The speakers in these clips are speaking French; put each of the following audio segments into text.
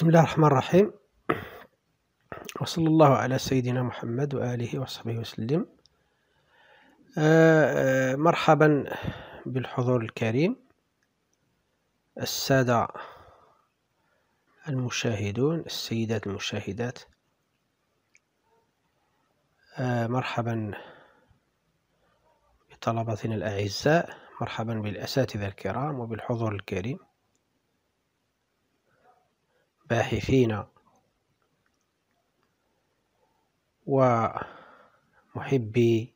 بسم الله الرحمن الرحيم. وصلى الله على سيدنا محمد وآله وصحبه وسلم. آه، آه، مرحبا بالحضور الكريم. السادة المشاهدون السيدات المشاهدات. آه، مرحبا بطلبتنا الأعزاء. مرحبا بالأساتذة الكرام وبالحضور الكريم. باحثين ومحبي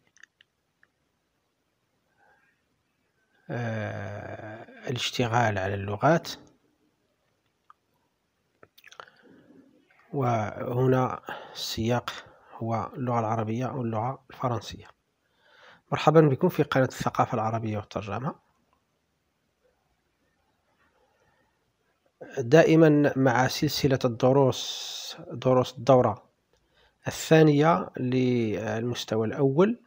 آه، الاشتغال على اللغات. وهنا السياق هو اللغة العربية أو اللغة الفرنسية. مرحبا بكم في قناة الثقافة العربية والترجمة. دائما مع سلسلة الدروس دروس الدورة الثانية للمستوى الأول.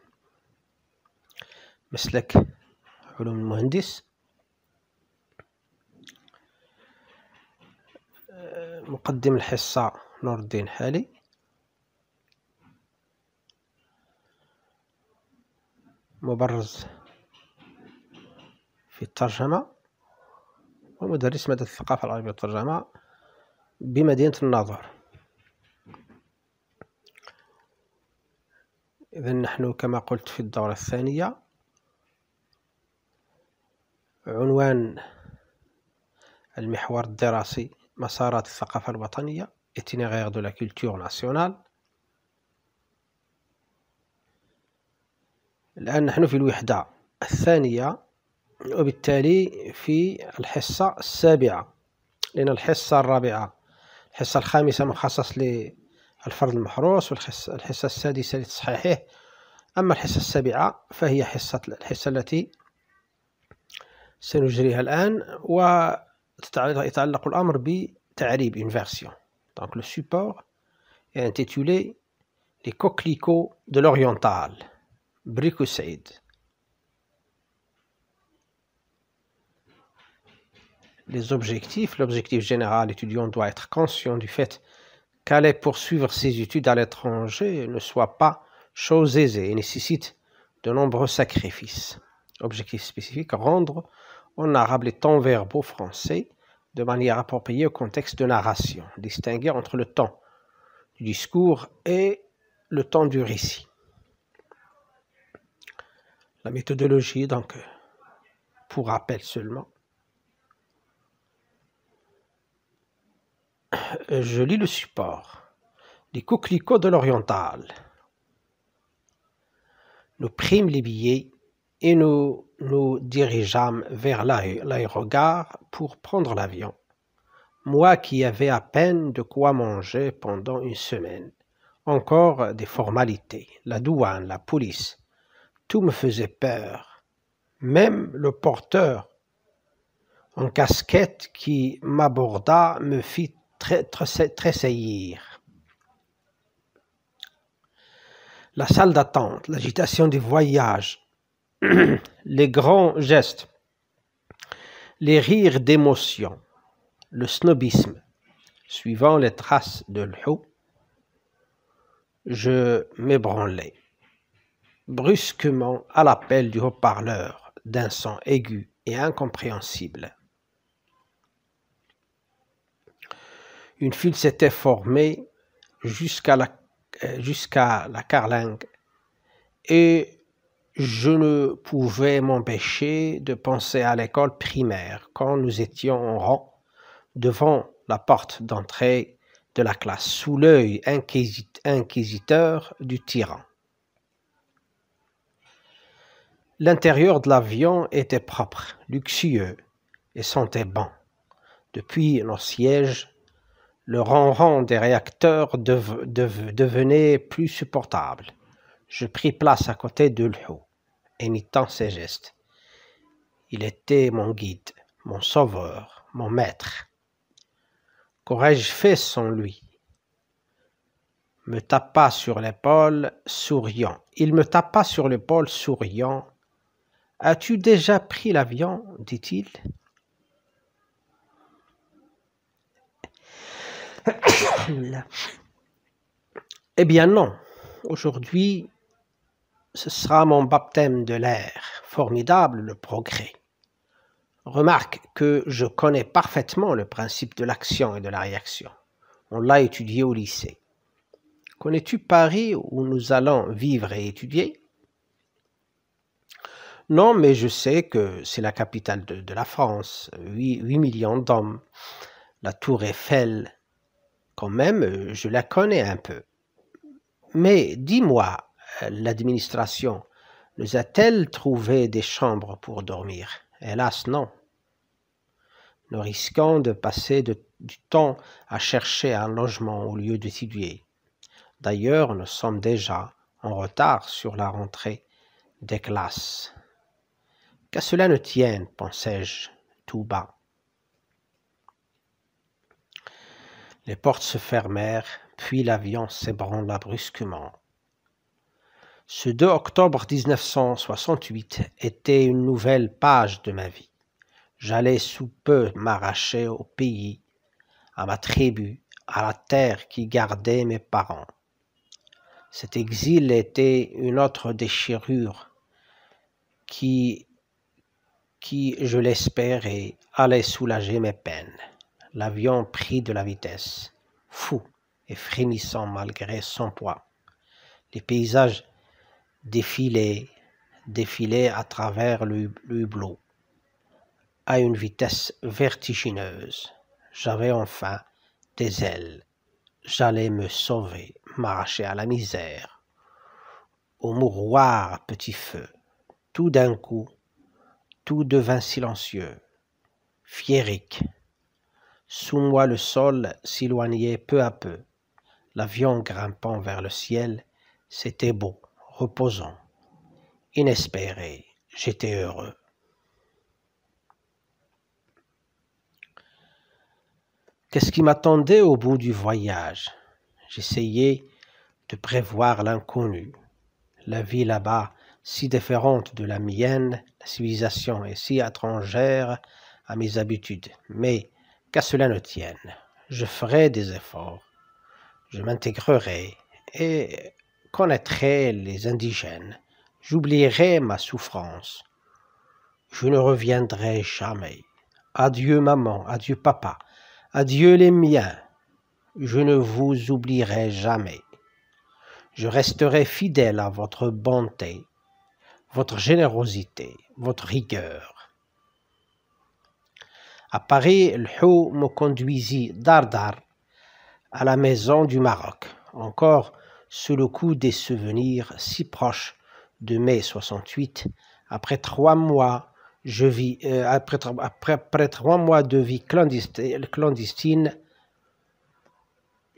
مسلك علوم المهندس. مقدم الحصة نور الدين حالي. مبرز في الترجمة. ومدرس مادة الثقافة العربية والترجمة بمدينة الناظور إذا نحن كما قلت في الدورة الثانية عنوان المحور الدراسي مسارات الثقافة الوطنية itinéraire de la culture nationale الآن نحن في الوحدة الثانية. وبالتالي في الحصة السابعة لأن الحصة الرابعة الحصة الخامسة مخصص للفرد المحروس والحصة السادسة لتصحيحه. أما الحصة السابعة فهي حصة الحصة التي سنجريها الآن ويتعلق الأمر بتعريب une version donc le support est intitulé les coquelicots de l'oriental. Brico les objectifs. L'objectif général, l'étudiant doit être conscient du fait qu'aller poursuivre ses études à l'étranger ne soit pas chose aisée et nécessite de nombreux sacrifices. Objectif spécifique, rendre en arabe les temps verbaux français de manière appropriée au contexte de narration, distinguer entre le temps du discours et le temps du récit. La méthodologie, donc, pour rappel seulement, je lis le support. Les coquelicots de l'oriental. Nous prîmes les billets et nous nous dirigeâmes vers l'aérogare pour prendre l'avion. Moi qui avais à peine de quoi manger pendant une semaine. Encore des formalités, la douane, la police. Tout me faisait peur. Même le porteur en casquette qui m'aborda me fit tressaillir. La salle d'attente, l'agitation du voyage, les grands gestes, les rires d'émotion, le snobisme, suivant les traces de l'eau, je m'ébranlai brusquement à l'appel du haut-parleur d'un son aigu et incompréhensible. Une file s'était formée jusqu'à la, euh, jusqu'à la carlingue et je ne pouvais m'empêcher de penser à l'école primaire quand nous étions en rang devant la porte d'entrée de la classe sous l'œil inquisiteur du tyran. L'intérieur de l'avion était propre, luxueux et sentait bon. Depuis nos sièges, le ronron des réacteurs devenait plus supportable. Je pris place à côté de Lhou, imitant ses gestes. Il était mon guide, mon sauveur, mon maître. Qu'aurais-je fait sans lui? Me tapa sur l'épaule, souriant. Il me tapa sur l'épaule, souriant. As-tu déjà pris l'avion? dit-il. Eh bien non, aujourd'hui, ce sera mon baptême de l'air. Formidable le progrès. Remarque que je connais parfaitement le principe de l'action et de la réaction. On l'a étudié au lycée. Connais-tu Paris où nous allons vivre et étudier? Non, mais je sais que c'est la capitale de, la France, 8, 8 millions d'hommes. La tour Eiffel, quand même, je la connais un peu. Mais dis-moi, l'administration nous a-t-elle trouvé des chambres pour dormir? Hélas, non. Nous risquons de passer du temps à chercher un logement au lieu d'étudier. D'ailleurs, nous sommes déjà en retard sur la rentrée des classes. Qu'à cela ne tienne, pensai-je tout bas. Les portes se fermèrent, puis l'avion s'ébranla brusquement. Ce 2 octobre 1968 était une nouvelle page de ma vie. J'allais sous peu m'arracher au pays, à ma tribu, à la terre qui gardait mes parents. Cet exil était une autre déchirure qui, qui je l'espérais, allait soulager mes peines. L'avion prit de la vitesse, fou et frémissant malgré son poids. Les paysages défilaient, défilaient à travers le hublot à une vitesse vertigineuse. J'avais enfin des ailes. J'allais me sauver, m'arracher à la misère. Au mouroir petit feu. Tout d'un coup, tout devint silencieux, fiérique. Sous moi le sol s'éloignait peu à peu. L'avion grimpant vers le ciel, c'était beau, reposant, inespéré. J'étais heureux. Qu'est-ce qui m'attendait au bout du voyage? J'essayais de prévoir l'inconnu. La vie là-bas, si différente de la mienne, la civilisation est si étrangère à mes habitudes. Mais qu'à cela ne tienne, je ferai des efforts. Je m'intégrerai et connaîtrai les indigènes. J'oublierai ma souffrance. Je ne reviendrai jamais. Adieu maman, adieu papa, Adieu les miens, je ne vous oublierai jamais. Je resterai fidèle à votre bonté, votre générosité, votre rigueur. À Paris, le Hou me conduisit dardar à la maison du Maroc, encore sous le coup des souvenirs si proches de mai 68, après trois mois euh, après, trois mois de vie clandestine,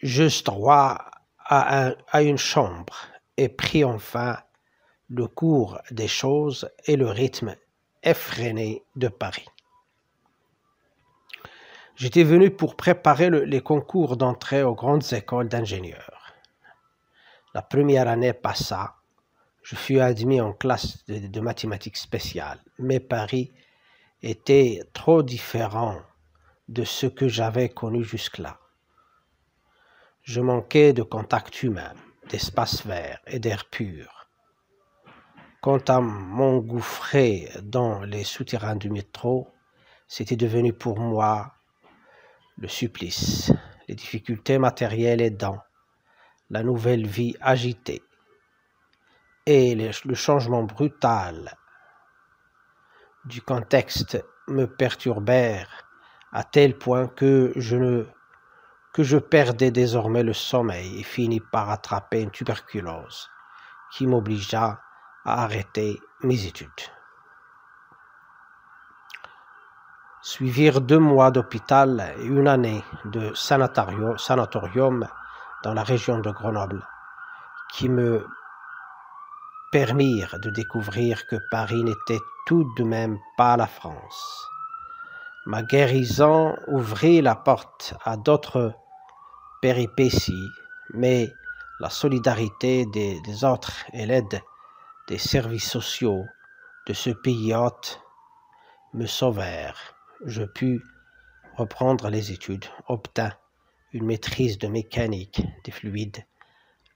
juste droit à une chambre et pris enfin le cours des choses et le rythme effréné de Paris. J'étais venu pour préparer les concours d'entrée aux grandes écoles d'ingénieurs. La première année passa je fus admis en classe de, mathématiques spéciales, mais Paris était trop différent de ce que j'avais connu jusque-là. Je manquais de contact humain, d'espace vert et d'air pur. Quant à m'engouffrer dans les souterrains du métro, c'était devenu pour moi le supplice, les difficultés matérielles aidant, la nouvelle vie agitée, et le changement brutal. Du contexte me perturbèrent à tel point que je perdais désormais le sommeil et finis par attraper une tuberculose qui m'obligea à arrêter mes études. Suivirent deux mois d'hôpital et une année de sanatorium dans la région de Grenoble qui me permirent de découvrir que Paris n'était tout de même pas la France. Ma guérison ouvrit la porte à d'autres péripéties, mais la solidarité des, autres et l'aide des services sociaux de ce pays hôte me sauvèrent. Je pus reprendre les études, obtins une maîtrise de mécanique des fluides,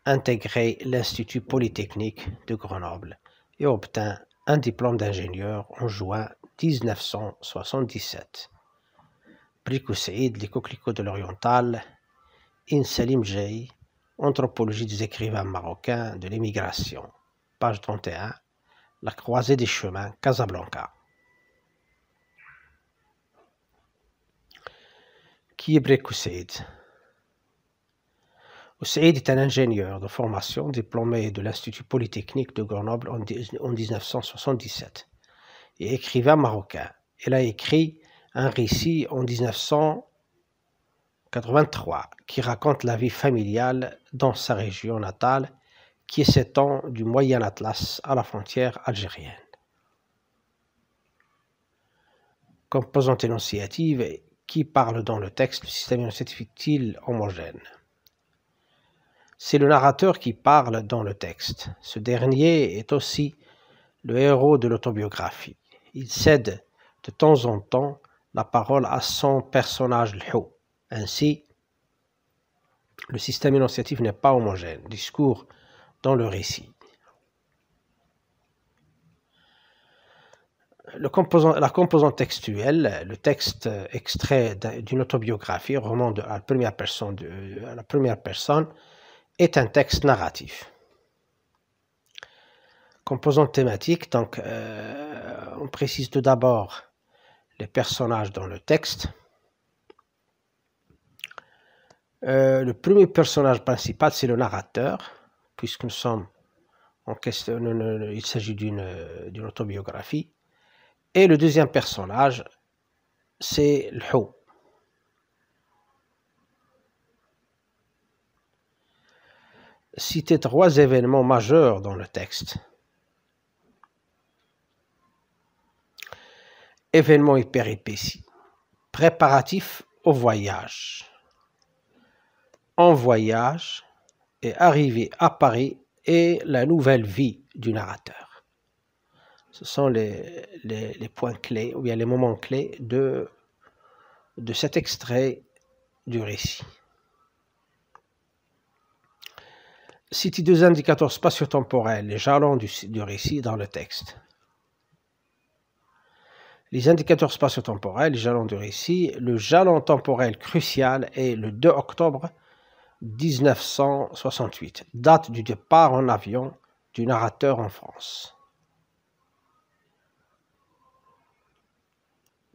intégré l'Institut Polytechnique de Grenoble et obtint un diplôme d'ingénieur en juin 1977. Prix Saïd, les coquelicots de l'Oriental, In Salim Jay, Anthropologie des écrivains marocains de l'émigration, page 31, La croisée des chemins, Casablanca. Est Brekou Saïd est un ingénieur de formation diplômé de l'Institut Polytechnique de Grenoble en 1977 et écrivain marocain. Il a écrit un récit en 1983 qui raconte la vie familiale dans sa région natale qui s'étend du Moyen Atlas à la frontière algérienne. Composante énonciative qui parle dans le texte du système énonciatif utile homogène? C'est le narrateur qui parle dans le texte. Ce dernier est aussi le héros de l'autobiographie. Il cède de temps en temps la parole à son personnage. Ainsi, le système énonciatif n'est pas homogène. Discours dans le récit. La composante textuelle, le texte extrait d'une autobiographie, roman à, la première personne, à la première personne, est un texte narratif. Composante thématique, donc euh, on précise tout d'abord les personnages dans le texte. Euh, le premier personnage principal, c'est le narrateur, puisque nous sommes en question, il s'agit d'une autobiographie. Et le deuxième personnage, c'est le citer trois événements majeurs dans le texte. Événements et péripéties. Préparatif au voyage. En voyage et arrivé à Paris et la nouvelle vie du narrateur. Ce sont les, points clés ou bien les moments clés de, de cet extrait du récit. cite deux indicateurs spatio-temporels, les jalons du, récit dans le texte. Les indicateurs spatio-temporels, les jalons du récit, le jalon temporel crucial est le 2 octobre 1968, date du départ en avion du narrateur en France.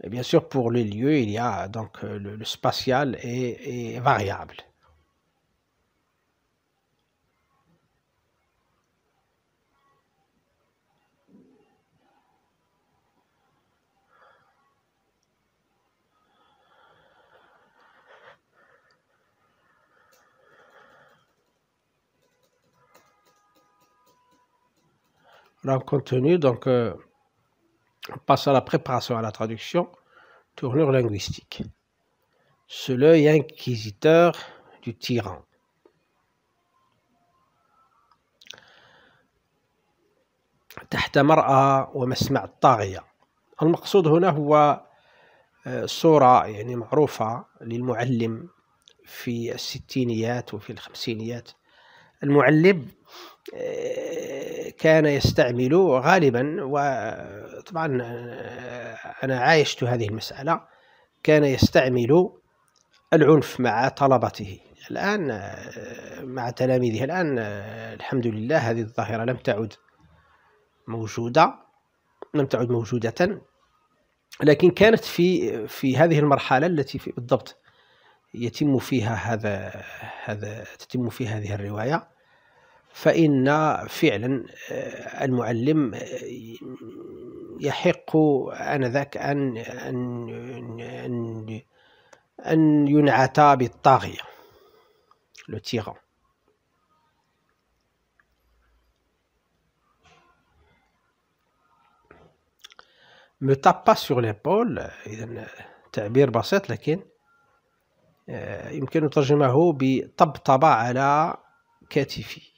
Et bien sûr, pour les lieux, il y a donc euh, le, spatial est variable. Là, contenu, donc, euh, à la préparation à la traduction, tournure linguistique. C'est l'œil inquisiteur du tyran. تحت مرأى ومسمع الطاغية المقصود هنا هو صورة يعني معروفة للمعلم في الستينيات وفي الخمسينيات المعلم كان يستعمل غالبا وطبعا أنا عايشت هذه المسألة كان يستعمل العنف مع طلبته. الآن مع تلاميذه. الآن الحمد لله هذه الظاهرة لم تعد موجودة لم تعد موجودة لكن كانت في في هذه المرحلة التي في بالضبط يتم فيها هذا هذا تتم فيها هذه الرواية. فإن فعلا آه، المعلم آه، يحق آنذاك أن أن أن أن ينعت بالطاغية le tyran. Me tape pas sur l'épaule إذا تعبير بسيط لكن آه، يمكن ترجمه بطبطب على كتفي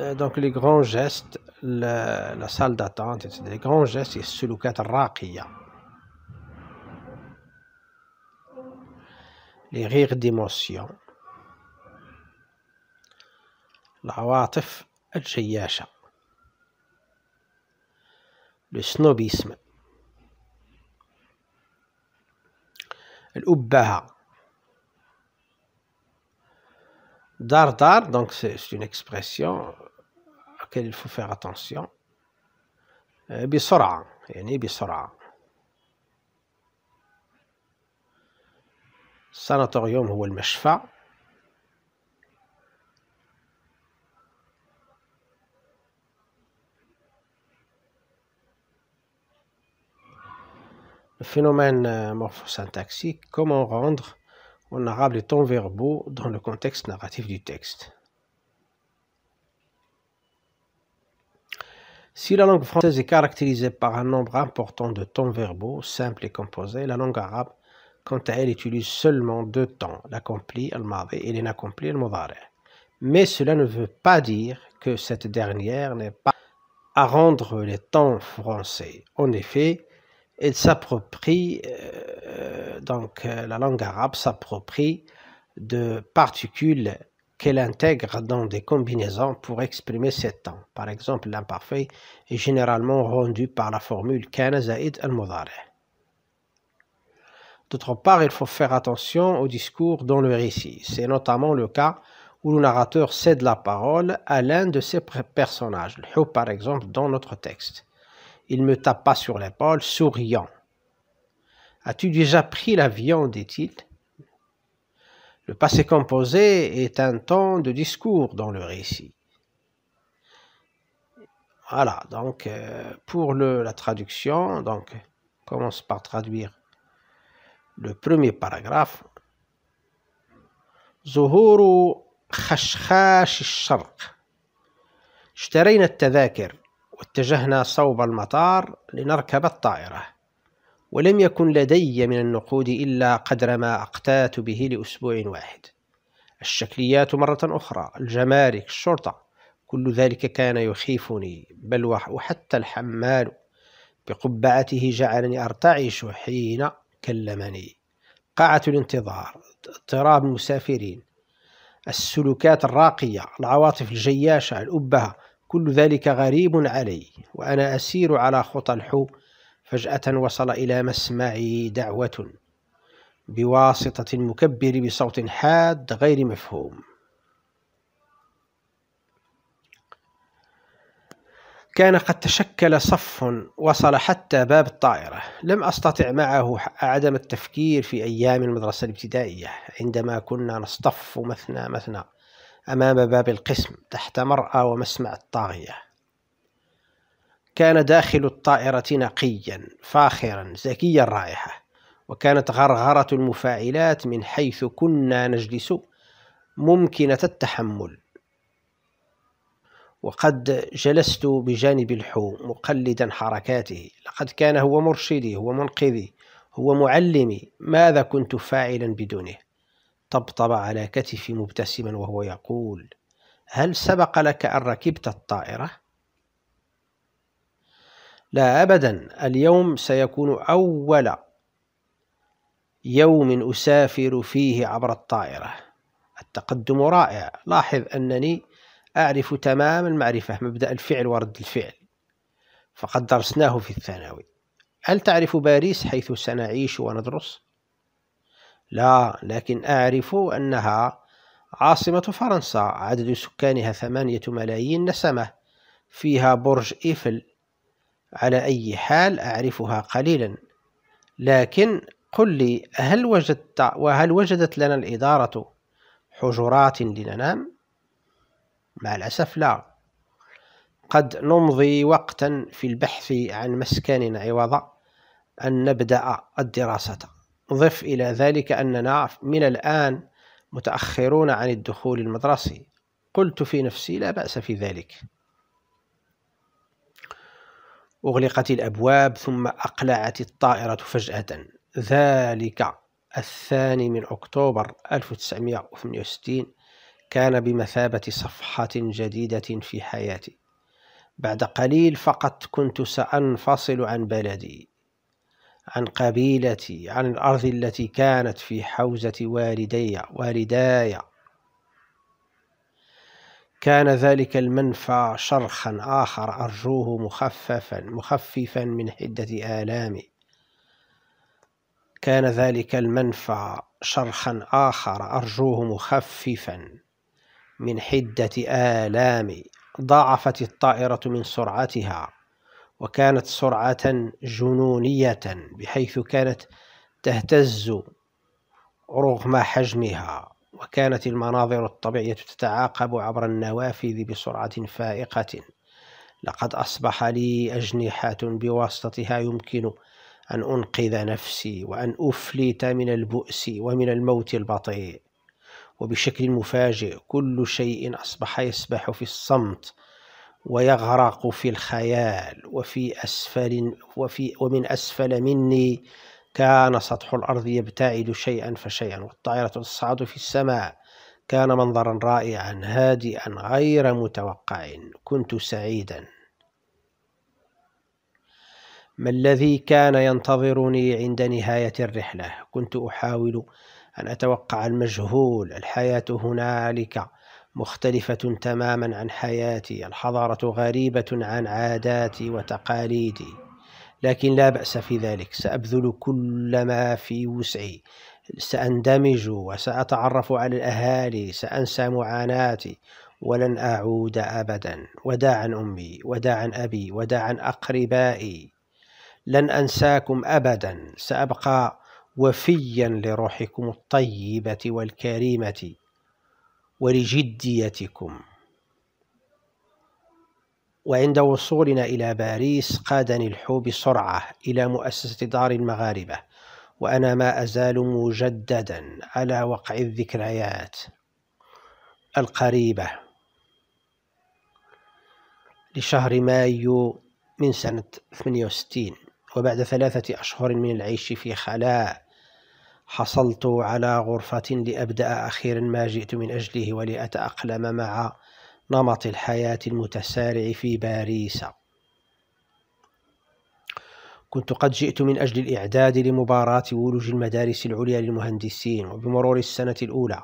Donc les grands gestes, la, la salle d'attente, etc. Les grands gestes, c'est sulukat raqiya. Les rires d'émotion. العواطف الجياشة le snobisme الأبهة dar dar donc c'est une expression à laquelle il faut faire attention بسرعة يعني بسرعة الساناتوريوم هو المشفى phénomène euh, morphosyntaxique, comment rendre en arabe les temps verbaux dans le contexte narratif du texte. Si la langue française est caractérisée par un nombre important de temps verbaux simples et composés, la langue arabe, quant à elle, utilise seulement deux temps, l'accompli, al-madi, et l'inaccompli, al-mudari. Mais cela ne veut pas dire que cette dernière n'est pas à rendre les temps français. En effet, elle s'approprie, euh, donc euh, la langue arabe s'approprie de particules qu'elle intègre dans des combinaisons pour exprimer ces temps. Par exemple, l'imparfait est généralement rendu par la formule kana al-mudari. D'autre part, il faut faire attention au discours dans le récit. C'est notamment le cas où le narrateur cède la parole à l'un de ses personnages, par exemple dans notre texte. Il me tape pas sur l'épaule, souriant. As-tu déjà pris l'avion? dit-il. Le passé composé est un temps de discours dans le récit. Voilà, donc euh, pour la traduction, donc commence par traduire le premier paragraphe. ظهور خشخاش الشرق اشترينا التذاكر واتجهنا صوب المطار لنركب الطائرة ولم يكن لدي من النقود إلا قدر ما أقتات به لأسبوع واحد. الشكليات مرة أخرى الجمارك الشرطة كل ذلك كان يخيفني بل وحتى الحمال. بقبعته جعلني أرتعش حين كلمني. قاعة الانتظار اضطراب المسافرين. السلوكات الراقية العواطف الجياشة الأبهة كل ذلك غريب علي وأنا أسير على خطى الحو فجأة وصل إلى مسمعي دعوة بواسطة المكبر بصوت حاد غير مفهوم. كان قد تشكل صف وصل حتى باب الطائرة. لم أستطع معه عدم التفكير في أيام المدرسة الابتدائية. عندما كنا نصطف مثنى مثنى أمام باب القسم تحت مرأى ومسمع الطاغية. كان داخل الطائرة نقيا فاخرا زكي الرائحة. وكانت غرغرة المفاعلات من حيث كنا نجلس ممكنة التحمل. وقد جلست بجانب الحو مقلدا حركاته. لقد كان هو مرشدي هو منقذي هو معلمي. ماذا كنت فاعلا بدونه؟ طبطب على كتفي مبتسما وهو يقول هل سبق لك أن ركبت الطائرة؟ لا أبدا. اليوم سيكون أول يوم أسافر فيه عبر الطائرة. التقدم رائع. لاحظ أنني أعرف تمام المعرفة مبدأ الفعل ورد الفعل. فقد درسناه في الثانوي. هل تعرف باريس حيث سنعيش وندرس؟ لا لكن أعرف أنها عاصمة فرنسا. عدد سكانها ثمانية ملايين نسمة. فيها برج إيفل. على أي حال أعرفها قليلا. لكن قل لي هل وجدت وهل وجدت لنا الإدارة حجرات لننام؟ مع الأسف لا. قد نمضي وقتا في البحث عن مسكن عوض أن نبدأ الدراسة. ضف إلى ذلك أننا من الآن متأخرون عن الدخول المدرسي. قلت في نفسي لا بأس في ذلك. أغلقت الأبواب ثم أقلعت الطائرة فجأة. ذلك الثاني من أكتوبر 1968 كان بمثابة صفحة جديدة في حياتي. بعد قليل فقط كنت سأنفصل عن بلدي عن قبيلتي عن الأرض التي كانت في حوزة والدي والداي كان ذلك المنفى شرخا آخر أرجوه مخففا مخففا من حدة آلامي كان ذلك المنفى شرخا آخر أرجوه مخففا من حدة آلامي ضاعفت الطائرة من سرعتها وكانت سرعة جنونية بحيث كانت تهتز رغم حجمها. وكانت المناظر الطبيعية تتعاقب عبر النوافذ بسرعة فائقة. لقد أصبح لي أجنحة بواسطتها يمكن أن أنقذ نفسي وأن أفلت من البؤس ومن الموت البطيء. وبشكل مفاجئ كل شيء أصبح يسبح في الصمت ويغرق في الخيال وفي أسفل وفي ومن أسفل مني كان سطح الأرض يبتعد شيئا فشيئا والطائرة تصعد في السماء. كان منظرا رائعا هادئا غير متوقع كنت سعيدا. ما الذي كان ينتظرني عند نهاية الرحلة؟ كنت أحاول أن أتوقع المجهول. الحياة هنالك مختلفة تماما عن حياتي. الحضارة غريبة عن عاداتي وتقاليدي. لكن لا بأس في ذلك. سأبذل كل ما في وسعي. سأندمج وسأتعرف على الأهالي. سأنسى معاناتي. ولن أعود أبدا. وداعا أمي. وداعا أبي. وداعا أقربائي. لن أنساكم أبدا. سأبقى وفيا لروحكم الطيبة والكريمة ولجديتكم. وعند وصولنا إلى باريس قادني الحو بسرعة إلى مؤسسة دار المغاربة وأنا ما أزال مجددا على وقع الذكريات القريبة. لشهر مايو من سنة 68 وبعد ثلاثة أشهر من العيش في خلاء حصلت على غرفة لأبدأ أخيرا ما جئت من أجله ولأتأقلم مع نمط الحياة المتسارع في باريس. كنت قد جئت من أجل الإعداد لمباراة ولوج المدارس العليا للمهندسين وبمرور السنة الأولى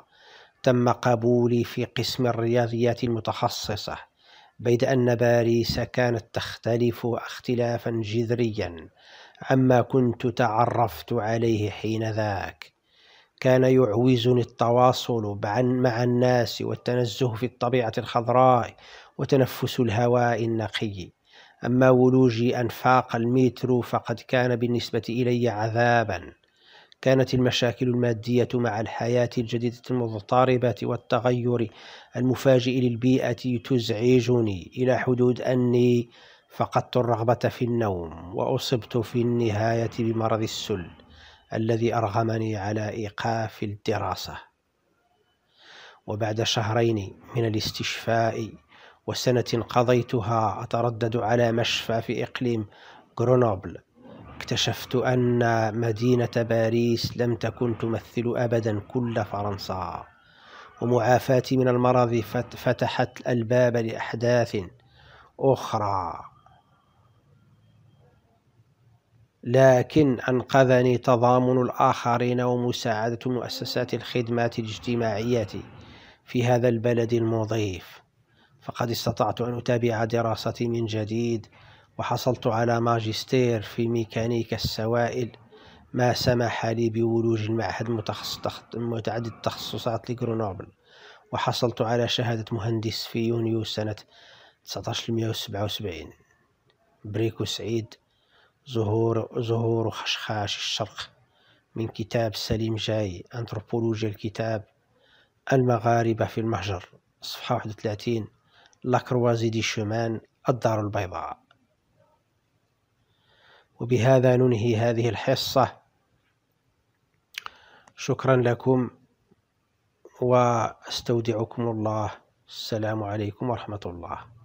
تم قبولي في قسم الرياضيات المتخصصة بيد أن باريس كانت تختلف اختلافا جذريا عما كنت تعرفت عليه حين ذاك. كان يعوزني التواصل مع الناس والتنزه في الطبيعة الخضراء وتنفس الهواء النقي. أما ولوجي أنفاق المترو فقد كان بالنسبة إلي عذابا. كانت المشاكل المادية مع الحياة الجديدة المضطربة والتغير المفاجئ للبيئة تزعجني إلى حدود أني فقدت الرغبة في النوم وأصبت في النهاية بمرض السل. الذي أرغمني على إيقاف الدراسة. وبعد شهرين من الاستشفاء وسنة قضيتها أتردد على مشفى في إقليم غرونوبل اكتشفت أن مدينة باريس لم تكن تمثل أبدا كل فرنسا. ومعافاتي من المرض فتحت الباب لأحداث أخرى. لكن أنقذني تضامن الآخرين ومساعدة مؤسسات الخدمات الاجتماعية في هذا البلد المضيف. فقد استطعت أن أتابع دراستي من جديد وحصلت على ماجستير في ميكانيكا السوائل. ما سمح لي بولوج المعهد متعدد التخصصات لغرونوبل وحصلت على شهادة مهندس في يونيو سنة 1977 بريكو سعيد. ظهور ظهور خشخاش الشرق. من كتاب سليم جاي أنثروبولوجيا الكتاب. المغاربة في المهجر صفحة 31 لاكروازي دي شومان الدار البيضاء. وبهذا ننهي هذه الحصة. شكرا لكم واستودعكم الله. السلام عليكم ورحمة الله.